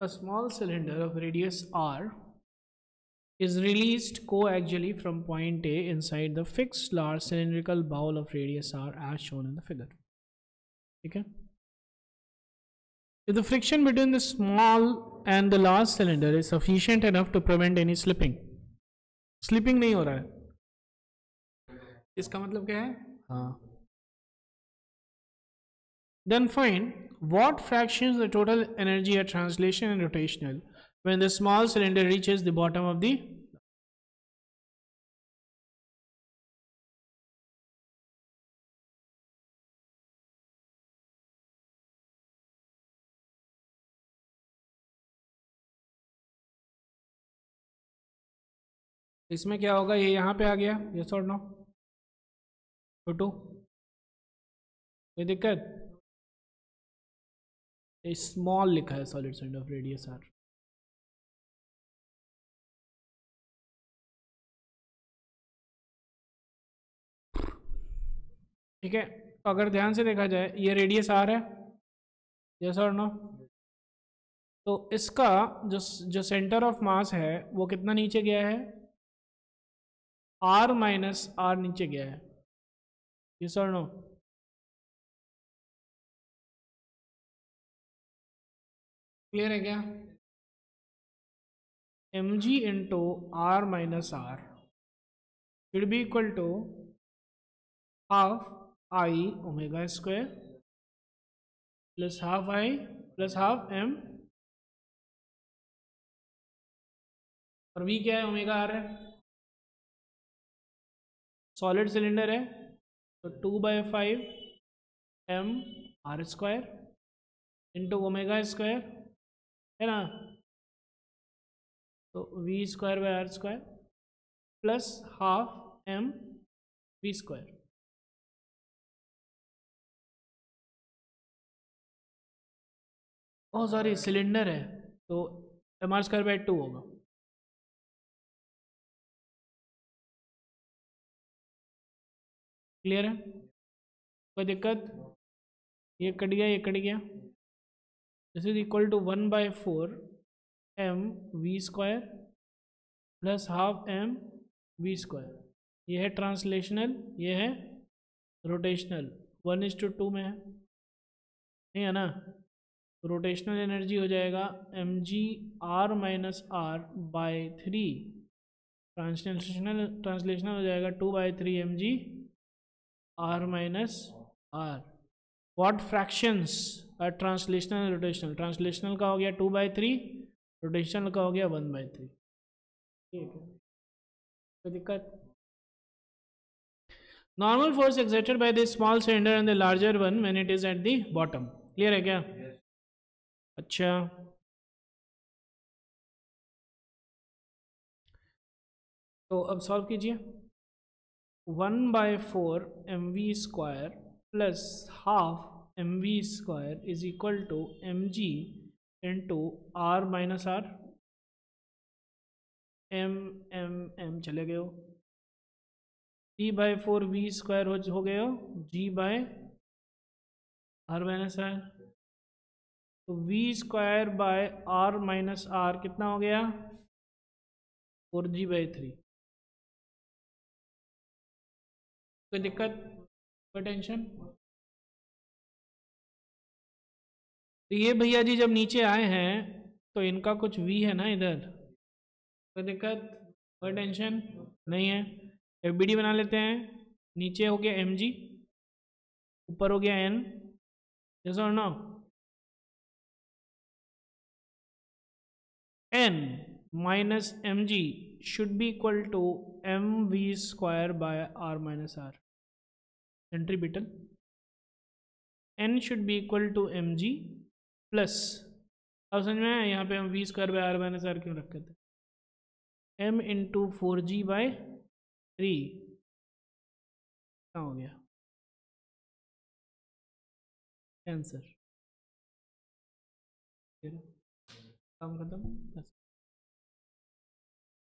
a small cylinder of radius r is released coaxially from point A inside the fixed large cylindrical bowl of radius r as shown in the figure. Okay. If the friction between the small and the large cylinder is sufficient enough to prevent any slipping, slipping नहीं हो रहा है इसका मतलब क्या है हाँ then find what fractions the total energy at translation and rotational when the small cylinder reaches the bottom of the इसमें क्या होगा ये यहाँ पे आ गया ये सॉर्ट नो छोटू कोई दिक्कत स्मॉल लिखा है solid send of radius R ठीक है तो अगर ध्यान से देखा जाए, ये रेडियस आर है। यस और नो तो इसका जो जो सेंटर ऑफ़ मास है, वो कितना नीचे गया है? आर माइनस आर नीचे गया है। यस और नो क्लियर है क्या? M G into R minus R should be equal to half I omega square plus half I plus half M और वी क्या है? ओमेगा आर है। सॉलिड सिलेंडर है। तो two by five M R square into omega square है ना? तो V square by R square plus half M V square oh sorry cylinder है तो M R square by two होगा। Clear है? कोई दिक्कत? ये कट गया, ये कट गया। This is equal to one by four M V square plus half M V square ये है ट्रांसलेशनल ये है rotational one is to two में है। नहीं है ना? रोटेशनल एनर्जी हो जाएगा M G R minus R by three translational translational हो जाएगा two by three M G R minus R what fractions translational rotational translational का हो गया टू बाई थ्री रोटेशनल का हो गया वन बाई थ्री ठीक है। कोई दिक्कत? Normal force exerted by the small cylinder and the larger one when it is at the bottom clear है क्या? Yes. अच्छा। तो अब सॉल्व कीजिए। One by four M V square plus half M V square is equal to M G into R minus R M M M चले गए हो। G by four V square हो, हो गए हो। G by R minus R तो V square by R minus R कितना हो गया? फोर जी बाई थ्री कोई दिक्कत? कोई टेंशन तो ये भैया जी जब नीचे आए हैं तो इनका कुछ वी है ना इधर? कोई दिक्कत, कोई टेंशन नहीं है। एफ़ बी डी बना लेते हैं। नीचे हो गया एम जी ऊपर हो गया एन जैसा ना N minus M G should be equal to M V square by R minus R entry beetle N should be equal to M G plus अब समझ में यहाँ पे हम V square by R minus R क्यों रखे थे? M into four G by three क्या हो गया? आंसर काम खत्म?